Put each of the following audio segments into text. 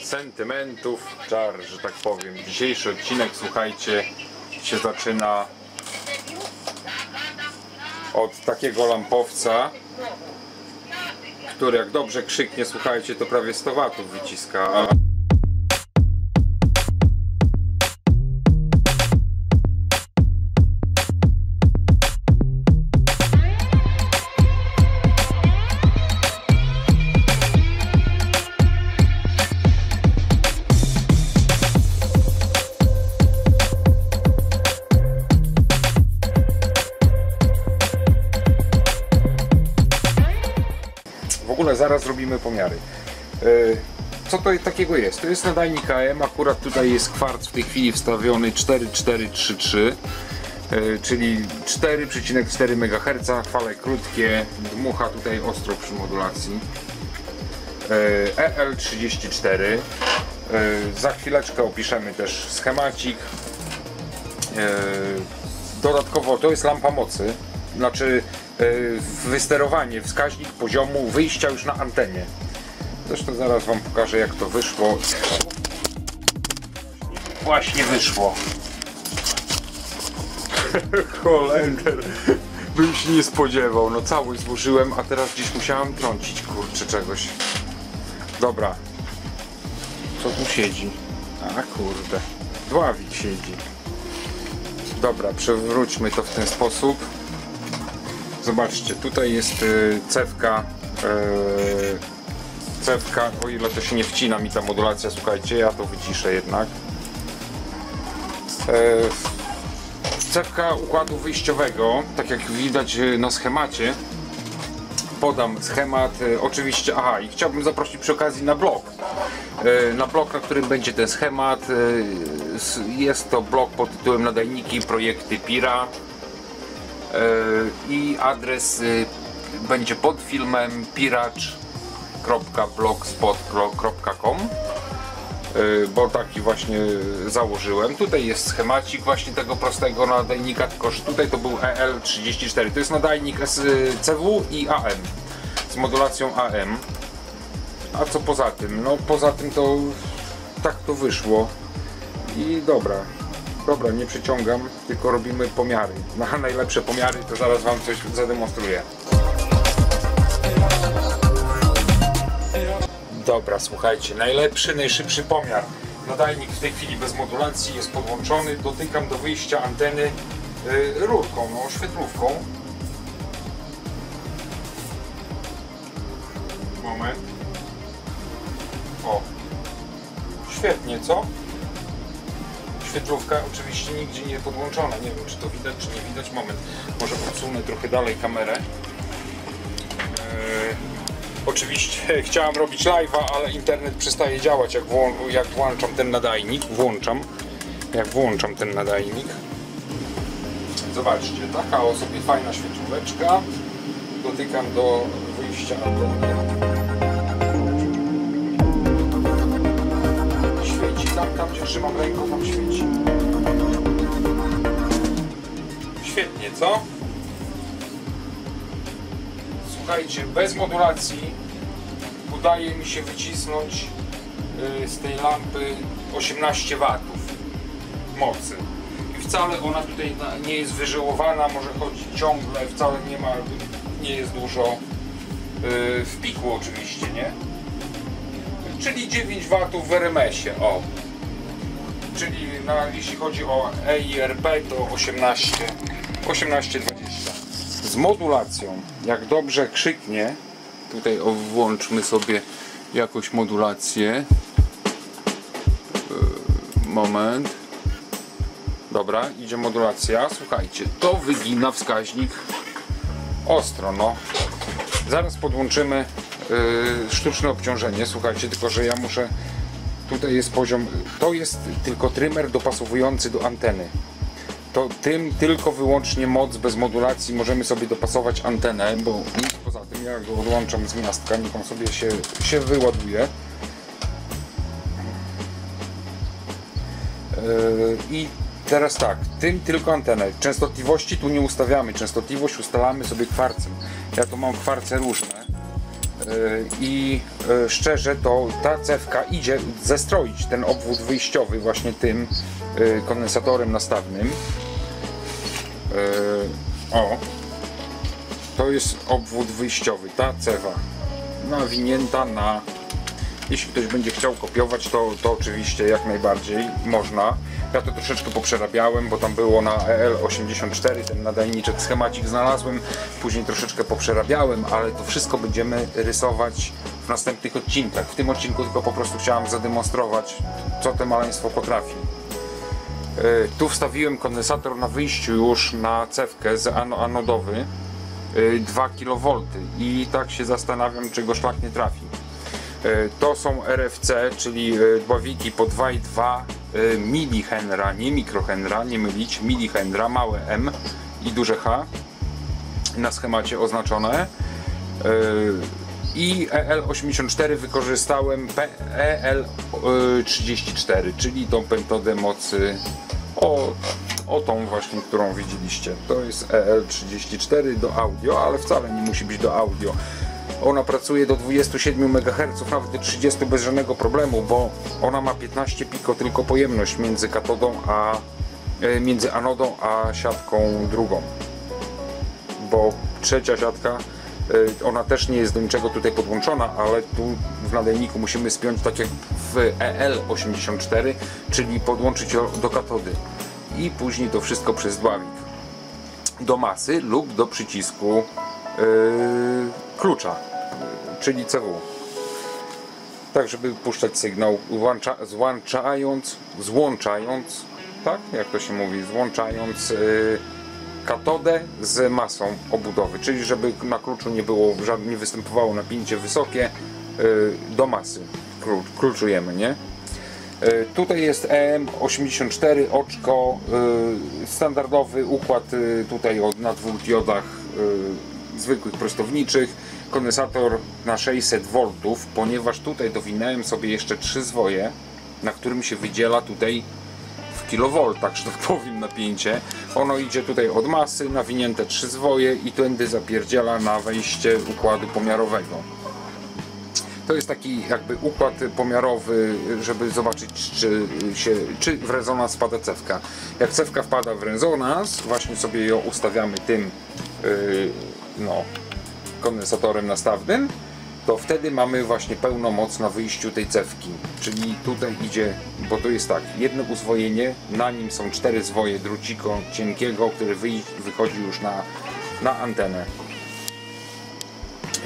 sentymentów, czar, że tak powiem. Dzisiejszy odcinek, słuchajcie, się zaczyna od takiego lampowca, który jak dobrze krzyknie, słuchajcie, to prawie 100 watów wyciska. Zaraz zrobimy pomiary. E, Co to takiego jest? To jest nadajnik AM, akurat tutaj jest kwarc w tej chwili wstawiony 4433, e, czyli 4,4 MHz, fale krótkie, dmucha tutaj ostro przy modulacji. E, EL34. E, Za chwileczkę opiszemy też schemacik. Dodatkowo to jest lampa mocy, znaczy wysterowanie, wskaźnik poziomu wyjścia już na antenie. Zresztą zaraz Wam pokażę jak to wyszło. Właśnie wyszło. Holender. Bym się nie spodziewał. No całość złożyłem, a teraz gdzieś musiałem trącić kurczę czegoś. Dobra. Co tu siedzi? A kurde. Dławik siedzi. Dobra, przewróćmy to w ten sposób. Zobaczcie, tutaj jest y, cewka. y, cewka, o ile to się nie wcina mi ta modulacja, słuchajcie, ja to wyciszę jednak. Y, cewka układu wyjściowego, tak jak widać y, na schemacie. Podam schemat, oczywiście, aha, i chciałbym zaprosić przy okazji na blog. Y, Na blog, na którym będzie ten schemat. s- Jest to blog pod tytułem Nadajniki Projekty Pira. E, i adres y, będzie pod filmem piracz.blogspot.com y, bo taki właśnie założyłem. Tutaj jest schemacik właśnie tego prostego nadajnika, tylko tutaj to był EL34. To jest nadajnik CW i AM z modulacją AM. A co poza tym? No poza tym to tak to wyszło. I dobra. Dobra, nie przeciągam, tylko robimy pomiary. Na najlepsze pomiary to zaraz Wam coś zademonstruję. Dobra, słuchajcie, najlepszy, najszybszy pomiar. Nadajnik w tej chwili bez modulacji jest podłączony. Dotykam do wyjścia anteny y, rurką, no, świetlówką. Moment. O. Świetnie, co? Świetlówka oczywiście nigdzie nie podłączona. Nie wiem, czy to widać, czy nie widać. Moment, może odsunę trochę dalej kamerę. Eee, oczywiście chciałem robić live'a, ale internet przestaje działać, jak, włą- jak włączam ten nadajnik. Włączam. Jak włączam ten nadajnik. Zobaczcie, taka o sobie fajna świetlóweczka. Dotykam do wyjścia świeci, tam gdzie trzymam ręką, tam świeci. Świetnie, co? Słuchajcie, bez modulacji udaje mi się wycisnąć y, z tej lampy 18 watów mocy. I wcale ona tutaj nie jest wyżyłowana, może chodzić ciągle, wcale nie ma, nie jest dużo y, w piku oczywiście, nie? czyli 9 watów w RMS-ie, o. Czyli na, jeśli chodzi o EIRP to 18, 18-20. Z modulacją, jak dobrze krzyknie, tutaj włączmy sobie jakąś modulację. Yy, Moment. Dobra, idzie modulacja. Słuchajcie, to wygina wskaźnik ostro, no. Zaraz podłączymy y, sztuczne obciążenie. Słuchajcie, tylko że ja muszę. Tutaj jest poziom. To jest tylko trymer dopasowujący do anteny. To tym tylko wyłącznie moc bez modulacji możemy sobie dopasować antenę, bo nic poza tym ja go odłączam z miastka, niech on sobie się, się wyładuje. Yy, I teraz tak, tym tylko antenę. Częstotliwości tu nie ustawiamy. Częstotliwość ustalamy sobie kwarcem. Ja tu mam kwarce różne. I e, szczerze to ta cewka idzie zestroić ten obwód wyjściowy właśnie tym e, kondensatorem nastawnym. E, O, to jest obwód wyjściowy, ta cewa nawinięta na jeśli ktoś będzie chciał kopiować, to, to oczywiście jak najbardziej można. Ja to troszeczkę poprzerabiałem, bo tam było na EL84 ten nadajniczek, schemacik znalazłem, później troszeczkę poprzerabiałem, ale to wszystko będziemy rysować w następnych odcinkach. W tym odcinku tylko po prostu chciałem zademonstrować, co to maleństwo potrafi. E, Tu wstawiłem kondensator na wyjściu już na cewkę z ano- anodowy e, 2 kV i tak się zastanawiam, czy go szlak nie trafi. E, To są RFC, czyli e, dławiki po 2,2 e, milihenra, nie mikrohenra, nie mylić, milihenra, małe M i duże H na schemacie oznaczone. I EL84 wykorzystałem PEL34, czyli tą metodę mocy o, o tą właśnie, którą widzieliście. To jest EL34 do audio, ale wcale nie musi być do audio. Ona pracuje do 27 MHz, nawet do 30 bez żadnego problemu, bo ona ma 15 piko tylko pojemność między katodą a e, między anodą a siatką drugą. Bo trzecia siatka e, ona też nie jest do niczego tutaj podłączona, ale tu w nadajniku musimy spiąć tak jak w EL84, czyli podłączyć ją do katody i później to wszystko przez dławik do masy lub do przycisku klucza, czyli CW. Tak, żeby puszczać sygnał, włącza, złączając, złączając, tak, jak to się mówi, złączając yy, katodę z masą obudowy, czyli żeby na kluczu nie było, nie występowało napięcie wysokie yy, do masy. Klucz, kluczujemy, nie? E, Tutaj jest EM84 oczko, e, standardowy układ e, tutaj od, na dwóch diodach e, zwykłych prostowniczych, kondensator na 600 V, ponieważ tutaj dowinąłem sobie jeszcze trzy zwoje, na którym się wydziela tutaj w kilowoltach, że tak powiem, napięcie. Ono idzie tutaj od masy, nawinięte trzy zwoje i tędy zapierdziela na wejście układu pomiarowego. To jest taki jakby układ pomiarowy, żeby zobaczyć, czy, się, czy w rezonans wpada cewka. Jak cewka wpada w rezonans, właśnie sobie ją ustawiamy tym yy, no, kondensatorem nastawnym, to wtedy mamy właśnie pełną moc na wyjściu tej cewki. Czyli tutaj idzie, bo to jest tak, jedno uzwojenie, na nim są cztery zwoje drucika cienkiego, który wyj- wychodzi już na, na antenę.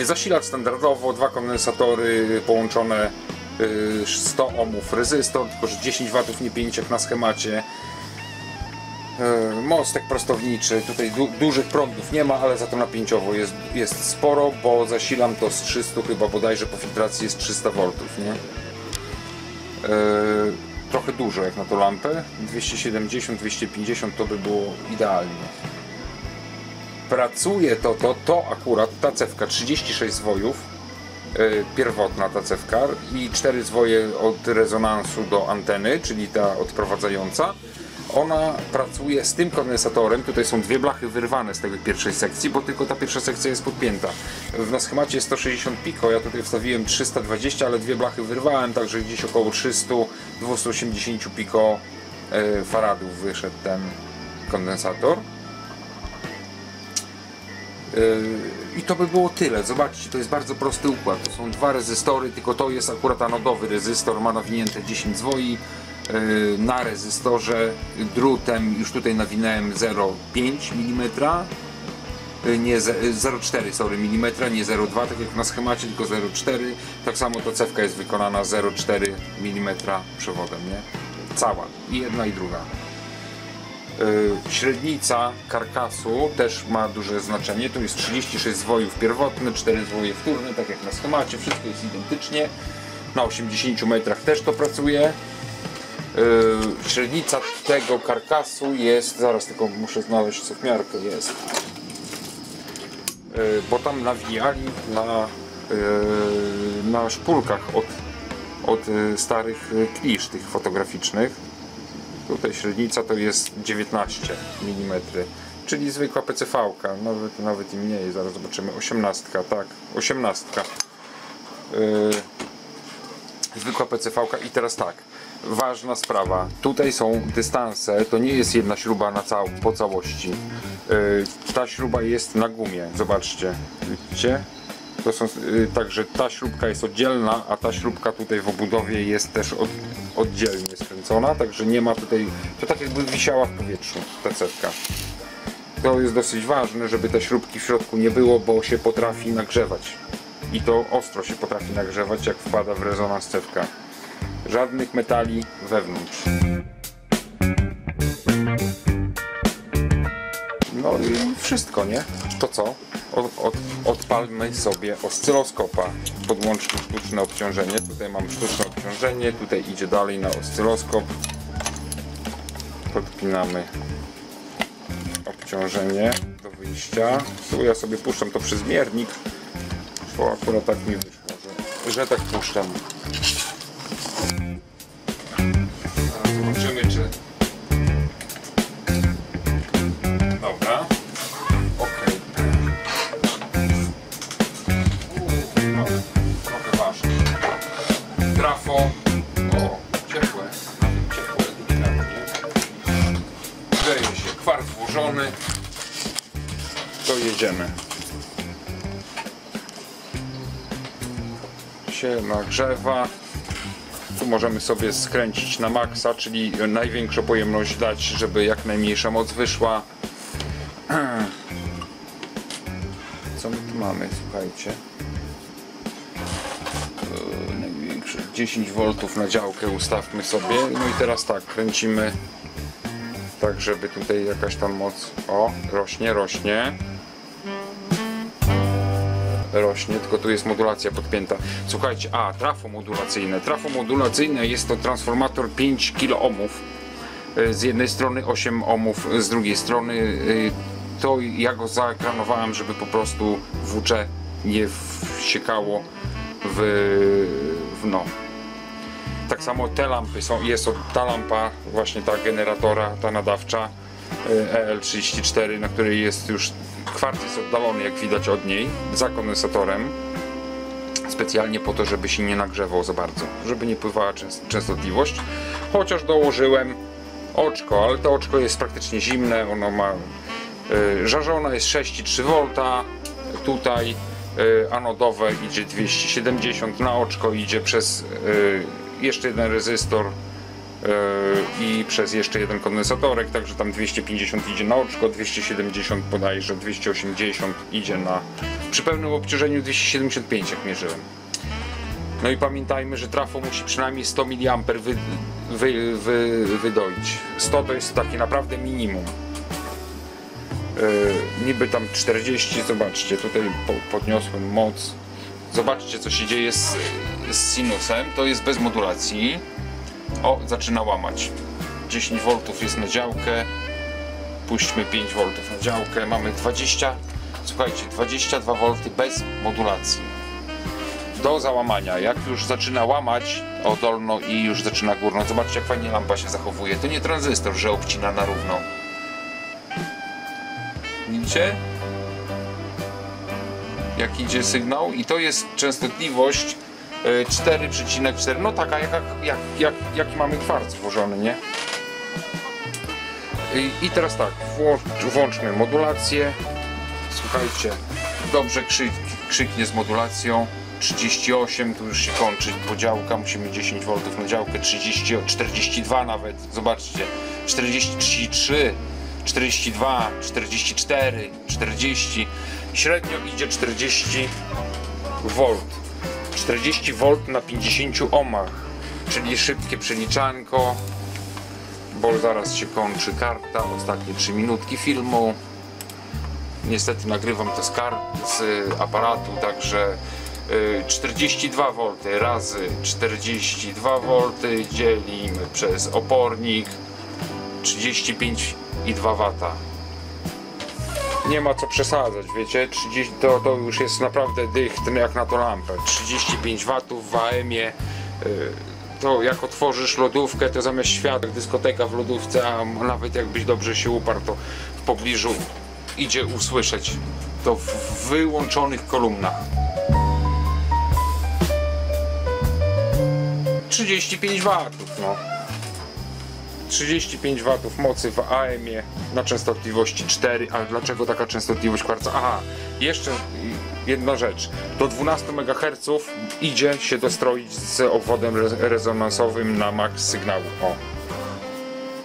Zasilacz standardowo, dwa kondensatory połączone y, 100 ohmów rezystor, tylko że 10 W nie 5 jak na schemacie. Y, Mostek prostowniczy, tutaj du dużych prądów nie ma, ale za to napięciowo jest, jest sporo, bo zasilam to z 300 chyba bodajże po filtracji jest 300 V, nie? Y, Trochę dużo jak na tą lampę, 270-250 to by było idealnie. Pracuje to, to, to akurat ta cewka 36 zwojów yy, pierwotna ta cewka i 4 zwoje od rezonansu do anteny, czyli ta odprowadzająca ona pracuje z tym kondensatorem, tutaj są dwie blachy wyrwane z tej pierwszej sekcji, bo tylko ta pierwsza sekcja jest podpięta. W na schemacie jest 160 piko, ja tutaj wstawiłem 320, ale dwie blachy wyrwałem, także gdzieś około 300-280 piko yy, faradów wyszedł ten kondensator. Yy, I to by było tyle. Zobaczcie, to jest bardzo prosty układ. To są dwa rezystory, tylko to jest akurat anodowy rezystor, ma nawinięte 10 zwoi. Yy, Na rezystorze drutem już tutaj nawinąłem 0,5 mm. Yy, Nie ze- yy, 0,4 sorry, mm, nie 0,2 tak jak na schemacie, tylko 0,4. Tak samo ta cewka jest wykonana 0,4 mm przewodem, nie? Cała. I jedna i druga. Y, Średnica karkasu też ma duże znaczenie. Tu jest 36 zwojów pierwotne, 4 zwoje wtórne, tak jak na schemacie. Wszystko jest identycznie. Na 80 metrach też to pracuje. Y, Średnica tego karkasu jest, zaraz tylko muszę znaleźć cofmiarkę, jest. Y, Bo tam nawijali na, y, na szpulkach od, od starych klisz tych fotograficznych. Tutaj średnica to jest 19 mm, czyli zwykła PCV, nawet, nawet i mniej, zaraz zobaczymy, 18, tak, 18. Yy, zwykła PCV i teraz tak. Ważna sprawa. Tutaj są dystanse. To nie jest jedna śruba na cał, po całości. Yy, ta śruba jest na gumie. Zobaczcie. Widzicie? To są, yy, także ta śrubka jest oddzielna, a ta śrubka tutaj w obudowie jest też od, oddzielnie skręcona, także nie ma tutaj, to tak jakby wisiała w powietrzu ta cewka. To jest dosyć ważne, żeby te śrubki w środku nie było, bo się potrafi nagrzewać. I to ostro się potrafi nagrzewać, jak wpada w rezonans cewka. Żadnych metali wewnątrz. No i wszystko, nie? To co? Od, od, odpalmy sobie oscyloskopa. Podłączmy sztuczne obciążenie. Tutaj mam sztuczne obciążenie, tutaj idzie dalej na oscyloskop. Podpinamy obciążenie do wyjścia. Tu ja sobie puszczam to przez miernik, bo akurat tak mi wyszło, że, że tak puszczam. Zobaczymy, czy... Dobra. Okej. No, trochę ważne. Trafo. O, ciepłe. Ciepłe, delikatnie. Grzeje się. Kwarc włożony. To jedziemy. Się nagrzewa. Możemy sobie skręcić na maksa, czyli największą pojemność dać, żeby jak najmniejsza moc wyszła. Co my tu mamy, słuchajcie? Eee, Największe 10 V na działkę ustawmy sobie. No i teraz tak, kręcimy tak, żeby tutaj jakaś tam moc. O, rośnie, rośnie. Rośnie, tylko tu jest modulacja podpięta. Słuchajcie, a trafo modulacyjne. Trafo modulacyjne jest to transformator 5 kΩ. Y, Z jednej strony 8 ohmów, z drugiej strony y, to ja go zaekranowałem, żeby po prostu WC nie wsiekało w, w no, tak samo te lampy są, jest ta lampa, właśnie ta generatora, ta nadawcza y, EL34, na której jest już kwarc jest oddalony, jak widać od niej, za kondensatorem. Specjalnie po to, żeby się nie nagrzewał za bardzo, żeby nie pływała częs- częstotliwość. Chociaż dołożyłem oczko, ale to oczko jest praktycznie zimne, ono ma y, żarzona jest 6,3 V, tutaj y, anodowe idzie 270 na oczko idzie przez y, jeszcze jeden rezystor i przez jeszcze jeden kondensatorek, także tam 250 idzie na oczko, 270 bodajże, 280 idzie na przy pełnym obciążeniu 275 jak mierzyłem. No i pamiętajmy, że trafo musi przynajmniej 100 mA wy, wy, wy, wydoić. 100 to jest takie naprawdę minimum. Yy, niby tam 40, zobaczcie, tutaj po, podniosłem moc. Zobaczcie co się dzieje z, z sinusem, to jest bez modulacji. O, zaczyna łamać. 10 V jest na działkę. Puśćmy 5 V na działkę. Mamy 20, słuchajcie, 22 V bez modulacji. Do załamania. Jak już zaczyna łamać o dolno i już zaczyna górno. Zobaczcie jak fajnie lampa się zachowuje. To nie tranzystor, że obcina na równo. Widzicie? Jak idzie sygnał i to jest częstotliwość 4,4 no taka jak, jak, jak, jaki mamy kwarc włożony, nie? I, i teraz tak, włącz, włączmy modulację. Słuchajcie, dobrze krzyk, krzyknie z modulacją. 38, tu już się kończy podziałka, musimy 10 V na działkę. 30, 42 nawet, zobaczcie. 43, 42, 44, 40 średnio idzie 40 V 40 V na 50 ohmach czyli szybkie przeliczanko bo zaraz się kończy karta, ostatnie 3 minutki filmu niestety nagrywam to z, kart, z aparatu, także y, 42 V razy 42 V dzielimy przez opornik 35,2 W. Nie ma co przesadzać, wiecie, 30, to, to już jest naprawdę dycht jak na to lampę. 35 W w AM-ie. y, To jak otworzysz lodówkę, to zamiast świateł dyskoteka w lodówce, a nawet jakbyś dobrze się uparł, to w pobliżu idzie usłyszeć to w wyłączonych kolumnach. 35 watów, no. 35 watów mocy w AM-ie na częstotliwości 4. A dlaczego taka częstotliwość kwarca? Aha, jeszcze jedna rzecz. Do 12 MHz idzie się dostroić z obwodem re- rezonansowym na max sygnału. O.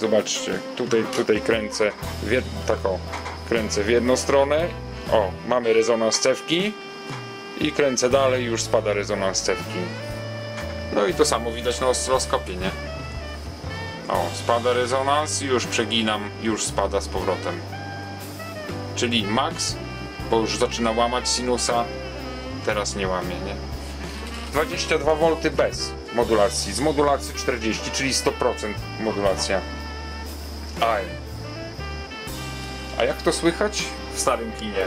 Zobaczcie, tutaj, tutaj kręcę w tak o, kręcę w jedną stronę. O, mamy rezonans cewki i kręcę dalej, już spada rezonans cewki. No i to samo widać na oscyloskopie, nie? O, spada rezonans, już przeginam, już spada z powrotem. Czyli max, bo już zaczyna łamać sinusa, teraz nie łamie, nie? 22 V bez modulacji, z modulacji 40, czyli 100% modulacja. AM. A jak to słychać w starym kinie?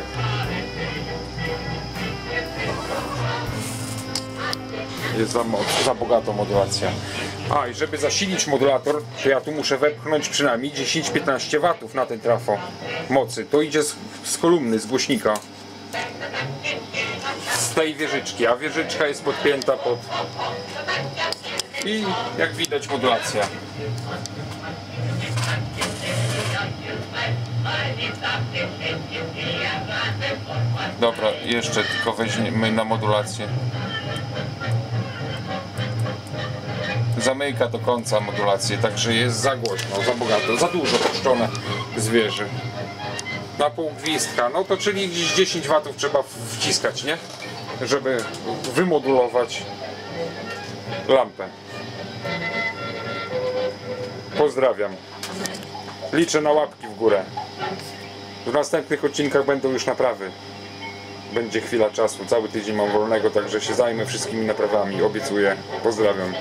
Jest za, za bogato modulacja. A i żeby zasilić modulator, to ja tu muszę wepchnąć przynajmniej 10-15 watów na ten trafo mocy. To idzie z, z kolumny, z głośnika. Z tej wieżyczki, a wieżyczka jest podpięta pod... I jak widać modulacja. Dobra, jeszcze tylko weźmiemy na modulację. Zamyka do końca modulację, także jest za głośno, za bogato, za dużo puszczone zwierzy. Na pół gwizdka, no to czyli gdzieś 10 watów trzeba wciskać, nie? Żeby wymodulować lampę. Pozdrawiam. Liczę na łapki w górę. W następnych odcinkach będą już naprawy. Będzie chwila czasu. Cały tydzień mam wolnego, także się zajmę wszystkimi naprawami. Obiecuję. Pozdrawiam.